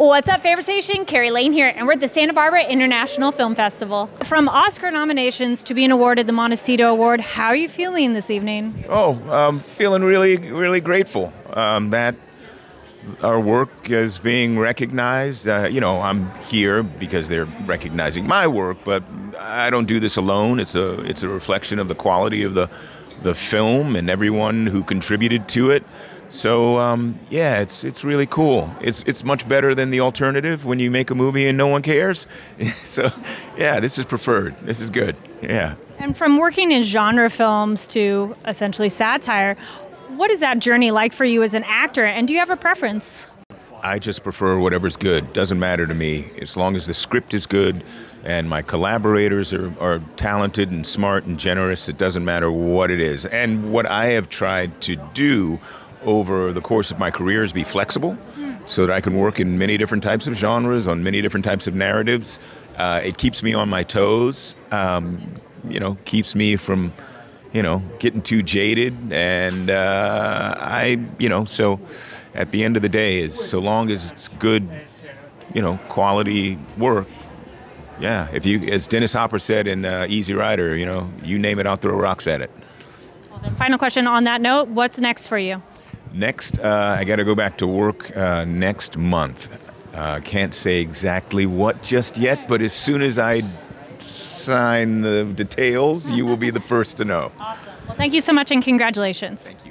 What's up, Favorite Station? Kari Lane here, and we're at the Santa Barbara International Film Festival. From Oscar nominations to being awarded the Montecito Award, how are you feeling this evening? Oh, I'm feeling really, really grateful um, that our work is being recognized. Uh, you know, I'm here because they're recognizing my work, but I don't do this alone. It's a it's a reflection of the quality of the the film and everyone who contributed to it. So um, yeah, it's it's really cool. It's it's much better than the alternative when you make a movie and no one cares. so yeah, this is preferred. This is good. Yeah. And from working in genre films to essentially satire, what is that journey like for you as an actor? And do you have a preference? I just prefer whatever's good. Doesn't matter to me. As long as the script is good and my collaborators are, are talented and smart and generous, it doesn't matter what it is. And what I have tried to do over the course of my career is be flexible so that I can work in many different types of genres, on many different types of narratives. Uh, it keeps me on my toes, um, you know, keeps me from, you know, getting too jaded. And uh, I, you know, so at the end of the day, is so long as it's good, you know, quality work. Yeah, if you, as Dennis Hopper said in uh, Easy Rider, you know, you name it, I'll throw rocks at it. Well, then final question on that note: What's next for you? Next, uh, I got to go back to work uh, next month. Uh, can't say exactly what just yet, but as soon as I sign the details, you will be the first to know. Awesome. Well, thank you so much and congratulations. Thank you.